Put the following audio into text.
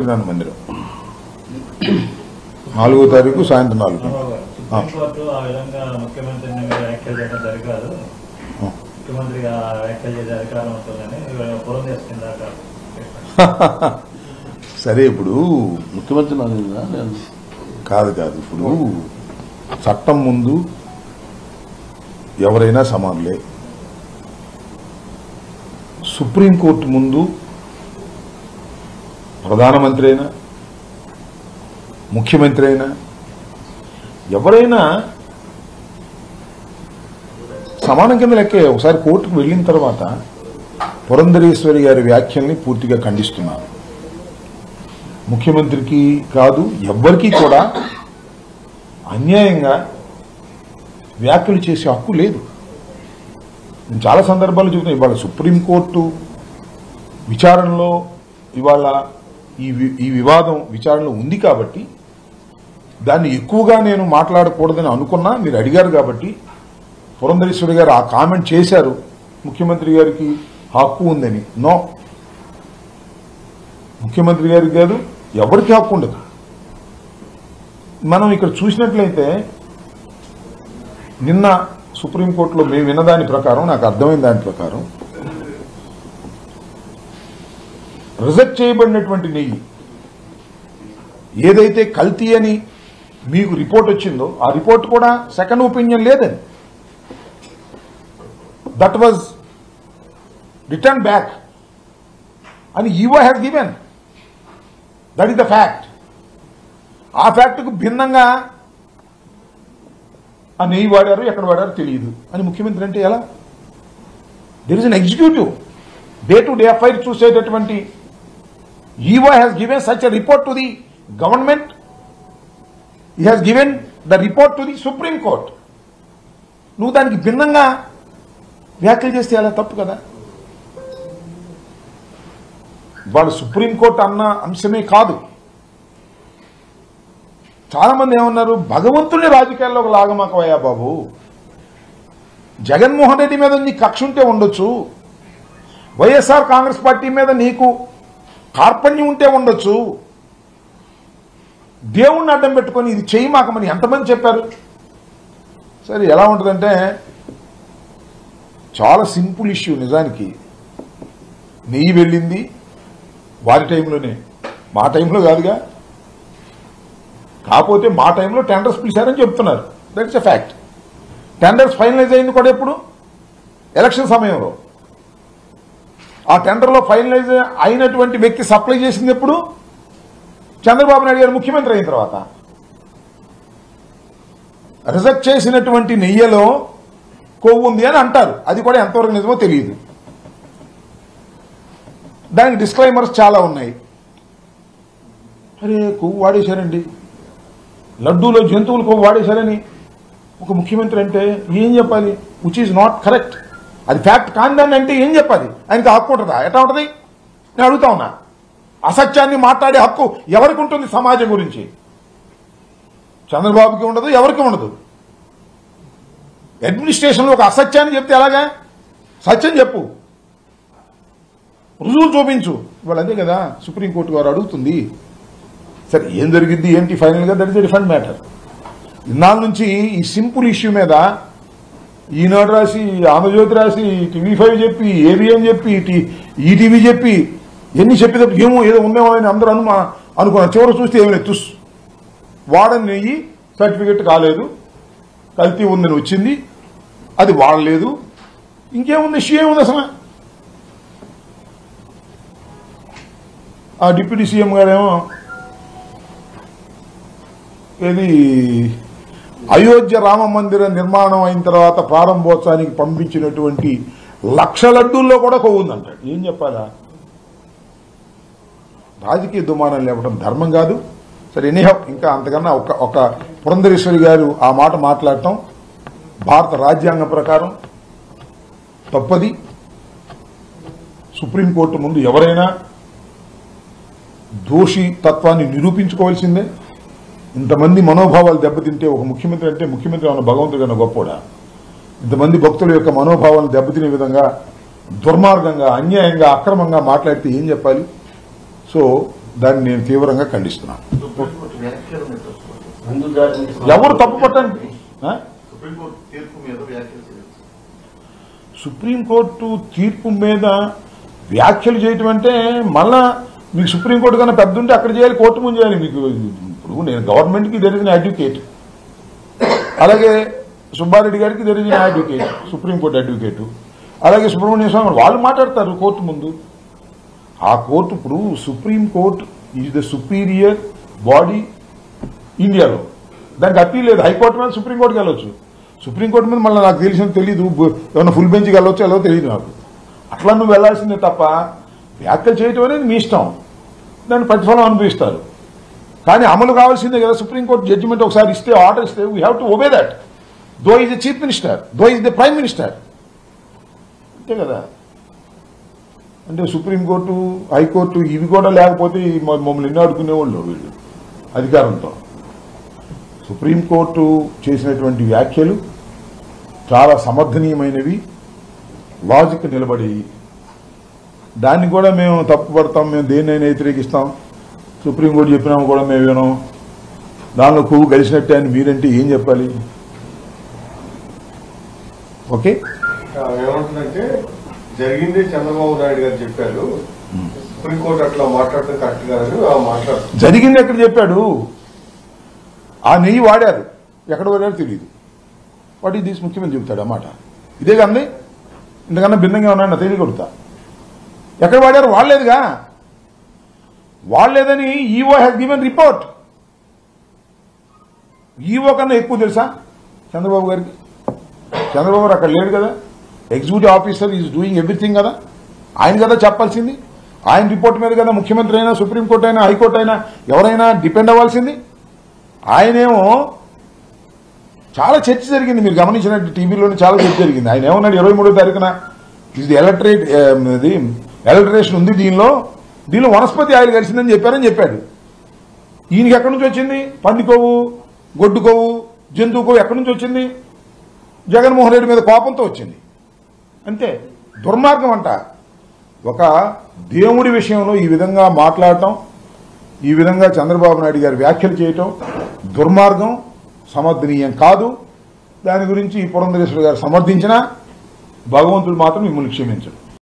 విజ్ఞాన మందిరం. నాలుగో తారీఖు సాయంత్రం నాలుగు. సరే ఇప్పుడు ముఖ్యమంత్రి కాదు కాదు. ఇప్పుడు చట్టం ముందు ఎవరైనా సమానులే. సుప్రీంకోర్టు ముందు ప్రధానమంత్రి అయినా ముఖ్యమంత్రి అయినా ఎవరైనా సమానం కింద లెక్కే. ఒకసారి కోర్టుకు వెళ్ళిన తర్వాత పురంధరేశ్వరి గారి వ్యాఖ్యల్ని పూర్తిగా ఖండిస్తున్నాను ముఖ్యమంత్రికి కాదు ఎవ్వరికీ కూడా అన్యాయంగా వ్యాఖ్యలు చేసే హక్కు లేదు. నేను చాలా సందర్భాలు చెబుతున్నాను ఇవాళ సుప్రీంకోర్టు విచారణలో ఇవాళ ఈ వి- ఈ వివాదం విచారణలో ఉంది కాబట్టి దాన్ని ఎక్కువగా నేను మాట్లాడకూడదని అనుకున్నా మీరు అడిగారు కాబట్టి పురంధరేశ్వరి గారు ఆ కామెంట్ చేశారు. ముఖ్యమంత్రి గారికి హక్కు ఉందని. నో. ముఖ్యమంత్రి గారికి కాదు ఎవరికి హక్కు ఉండదు. మనం ఇక్కడ చూసినట్లయితే నిన్న సుప్రీంకోర్టులో మేము విన్న దాని ప్రకారం నాకు అర్థమైన దాని ప్రకారం రిజెక్ట్ చేయబడినటువంటి నెయ్యి. ఏదైతే కల్తీ అని మీకు రిపోర్ట్ వచ్చిందో ఆ రిపోర్ట్ కూడా సెకండ్ ఒపీనియన్ లేదని. దట్ వాజ్ రిటర్న్ బ్యాక్ అని EO has given that is the fact ఆ ఫ్యాక్ట్కు భిన్నంగా ఆ నెయ్యి వాడారు ఎక్కడ వాడారు తెలియదు. అని ముఖ్యమంత్రి అంటే ఎలా? There is an executive day to day affair చూసేటటువంటి EY has given such a report to the government E has given the report to the supreme court e నువ్వు దానికి భిన్నంగా వ్యాఖ్యలు చేస్తే ఎలా తప్పు కదా? వాళ్ళు సుప్రీంకోర్టు అన్న అంశమే కాదు. చాలా మంది ఏమన్నారు భగవంతుని రాజకీయాల్లోకి లాగమాకవయ్యా బాబు. జగన్మోహన్ రెడ్డి మీద నీ కక్ష ఉంటే ఉండొచ్చు. వైఎస్ఆర్ కాంగ్రెస్ పార్టీ మీద నీకు కార్పణ్యం ఉంటే ఉండొచ్చు. దేవుణ్ణి అడ్డం పెట్టుకొని ఇది చేయి మాకమని ఎంతమంది చెప్పారు? సరే ఎలా ఉంటుందంటే చాలా సింపుల్ ఇష్యూ నిజానికి. నెయ్యి వెళ్ళింది వారి టైంలోనే. మా టైంలో కాదుగా. కాకపోతే మా టైంలో టెండర్స్ పిలిచారని చెప్తున్నారు. That's a fact tenders finalize అయింది కూడా ఎప్పుడు? ఎలక్షన్ సమయంలో. ఆ టెండర్లో ఫైనలైజ్ అయినటువంటి వ్యక్తి సప్లై చేసింది ఎప్పుడు? చంద్రబాబు నాయుడు గారు ముఖ్యమంత్రి అయిన తర్వాత. రిజెక్ట్ చేసినటువంటి నెయ్యలో కొవ్వు ఉంది అని అంటారు. అది కూడా ఎంతవరకు నిజమో తెలియదు. దానికి డిస్క్లైమర్స్ చాలా ఉన్నాయి. అరే కొవ్వు వాడేశారండి. లడ్డూలో జంతువులు కొవ్వు వాడేశారని. ఒక ముఖ్యమంత్రి అంటే ఏం చెప్పాలి? విచ్ ఈజ్ నాట్ కరెక్ట్ అది ఫ్యాక్ట్ కాందాన్ని అంటే ఏం చెప్పాలి? ఆయనకి హక్కు ఉంటుందా? ఎట్లా ఉంటుంది? నేను అడుగుతా ఉన్నా. అసత్యాన్ని మాట్లాడే హక్కు ఎవరికి ఉంటుంది సమాజం గురించి? చంద్రబాబుకి ఉండదు ఎవరికి ఉండదు? అడ్మినిస్ట్రేషన్లో ఒక అసత్యాన్ని చెప్తే ఎలాగా? సత్యం చెప్పు. రుజువు చూపించు. ఇవాళ అదే కదా సుప్రీంకోర్టు వారు అడుగుతుంది. సరే ఏం జరిగింది ఏంటి? ఫైనల్గా దట్ ఇస్ డిఫరెంట్ మ్యాటర్ ఇన్నాళ్ళ నుంచి ఈ సింపుల్ ఇష్యూ మీద ఈనాడు రాసి ఆంధ్రజ్యోతి రాసి టీవీ ఫైవ్ చెప్పి ఏబిఎన్ చెప్పి టీ- ఈటీవీ చెప్పి ఎన్ని చెప్పేటప్పుడు ఏమో ఏదో ఉందేమో అని అందరూ అనుమా అనుకున్నారు. చివరి చూస్తే ఏమైనా లేదు. తుస్. వాడని నెయ్యి సర్టిఫికెట్ కాలేదు. కల్తీ ఉందని వచ్చింది. అది వాడలేదు. ఇంకేముంది? ఇష్యూ ఏముంది అసలు? ఆ డిప్యూటీ సీఎం గారేమో ఏది అయోధ్య రామ మందిర నిర్మాణం అయిన తర్వాత ప్రారంభోత్సవానికి పంపించినటువంటి లక్ష లడ్డూల్లో కూడా కొవ్వు ఉందంటాడు ఏం చెప్పాలా? రాజకీయ దుమానం లేవడం ధర్మం కాదు. సరే ఎనీహౌ ఇంకా అంతకన్నా ఒక ఒక పురంధరేశ్వరి గారు ఆ మాట మాట్లాడటం భారత రాజ్యాంగం ప్రకారం తప్పది. సుప్రీంకోర్టు ముందు ఎవరైనా దోషి తత్వాన్ని నిరూపించుకోవాల్సిందే. ఇంతమంది మనోభావాలు దెబ్బతింటే ఒక ముఖ్యమంత్రి అంటే ముఖ్యమంత్రి అన్న భగవంతుడు కన్నా గొప్పోడా? ఇంతమంది భక్తుల యొక్క మనోభావాలను దెబ్బతినే విధంగా దుర్మార్గంగా అన్యాయంగా అక్రమంగా మాట్లాడితే ఏం చెప్పాలి? సో దాన్ని నేను తీవ్రంగా ఖండిస్తున్నాను. ఎవరు తప్పు పట్టండి? తీర్పు మీద వ్యాఖ్యలు సుప్రీంకోర్టు తీర్పు మీద వ్యాఖ్యలు చేయటం అంటే మళ్ళా మీకు సుప్రీంకోర్టు కన్నా పెద్ద ఉంటే అక్కడ చేయాలి కోర్టు ముందు చేయాలి మీకు ఇప్పుడు నేను గవర్నమెంట్కి దెర్ ఇస్ అడ్వకేట్ అలాగే సుబ్బారెడ్డి గారికి there is advocate supreme court advocate అలాగే సుబ్రహ్మణ్య స్వామి వాళ్ళు మాట్లాడతారు కోర్టు ముందు. ఆ కోర్టు ఇప్పుడు supreme court is the superior body ఇండియాలో దానికి అప్పీల్ లేదు. హైకోర్టు మీద సుప్రీంకోర్టుకి వెళ్ళొచ్చు. సుప్రీంకోర్టు మీద మళ్ళీ నాకు తెలిసిన తెలీదు. బ- ఏమన్నా ఫుల్ బెంచ్కి వెళ్ళొచ్చు వెళ్ళో తెలియదు నాకు. అట్లా నువ్వు వెళ్ళాల్సిందే తప్ప వ్యాఖ్యలు చేయటం అనేది మీ ఇష్టం. దాన్ని ప్రతిఫలం అనుభవిస్తారు. కానీ అమలు కావాల్సిందే కదా సుప్రీంకోర్టు జడ్జిమెంట్ ఒకసారి ఇస్తే ఆర్డర్ ఇస్తే we have to obey that though is the chief minister though is the prime minister అంతే కదా? అంటే సుప్రీంకోర్టు హైకోర్టు ఇవి కూడా లేకపోతే మమ్మల్ని ఎన్నో అడుగునేవాళ్ళు వీళ్ళు అధికారంతో. సుప్రీంకోర్టు చేసినటువంటి వ్యాఖ్యలు చాలా సమర్థనీయమైనవి లాజిక్ నిలబడి దాన్ని కూడా మేము తప్పుపడతాం మేము దేన్నైనా వ్యతిరేకిస్తాం. సుప్రీంకోర్టు చెప్పినా కూడా మేము వినం దానిలో కొవ్వు కలిసినట్టే అని మీరంటే ఏం చెప్పాలి? ఓకే? ఏమంటుందంటే జరిగిందే చంద్రబాబు నాయుడు గారు చెప్పారు. సుప్రీంకోర్టు అట్లా మాట్లాడటం కరెక్ట్ కాదని ఆ మాట్లాడుతున్నారు జరిగింది ఎక్కడ చెప్పాడు? ఆ నెయ్యి వాడారు. ఎక్కడ వాడారో తెలియదు వాటి తీసి ముఖ్యమంత్రి చెబుతాడు అన్నమాట ఇదే కానీ ఇంతకన్నా భిన్నంగా ఉన్నాయని తెలియకొడుతా ఎక్కడ వాడారు వాడలేదుగా? వాళ్ళేదని EO has given report EO కన్నా ఎక్కువ తెలుసా? చంద్రబాబు గారికి? చంద్రబాబు గారు అక్కడ లేడు కదా? Executive officer is doing everything కదా? ఆయన కదా చెప్పాల్సింది? ఆయన రిపోర్ట్ మీద కదా ముఖ్యమంత్రి అయినా సుప్రీంకోర్టు అయినా హైకోర్టు అయినా ఎవరైనా డిపెండ్ అవ్వాల్సింది? ఆయనేమో చాలా చర్చ జరిగింది. మీరు గమనించినట్టు టీవీలోనే చాలా చర్చ జరిగింది. ఆయన ఏమన్నాడు? ఇరవై మూడో తారీఖున um, ఇది ఎలక్ట్రేట్ ఇది ఎలక్ట్రేషన్ ఉంది దీనిలో. దీనిలో వనస్పతి ఆయిల్ కలిసిందని చెప్పారని చెప్పాడు ఈయనకి ఎక్కడి నుంచి వచ్చింది? పంది కొవ్వు గొడ్డు కొవ్వు జంతువు కొవ్వు ఎక్కడి నుంచి వచ్చింది? జగన్మోహన్ రెడ్డి మీద కోపంతో వచ్చింది. అంతే దుర్మార్గం అంట. ఒక దేవుడి విషయంలో ఈ విధంగా మాట్లాడటం ఈ విధంగా చంద్రబాబు నాయుడు గారి వ్యాఖ్యలు చేయటం దుర్మార్గం సమర్థనీయం కాదు. దాని గురించి పురంధరేశ్వరి గారు సమర్థించినా భగవంతుడు మాత్రం మిమ్మల్ని క్షమించడు.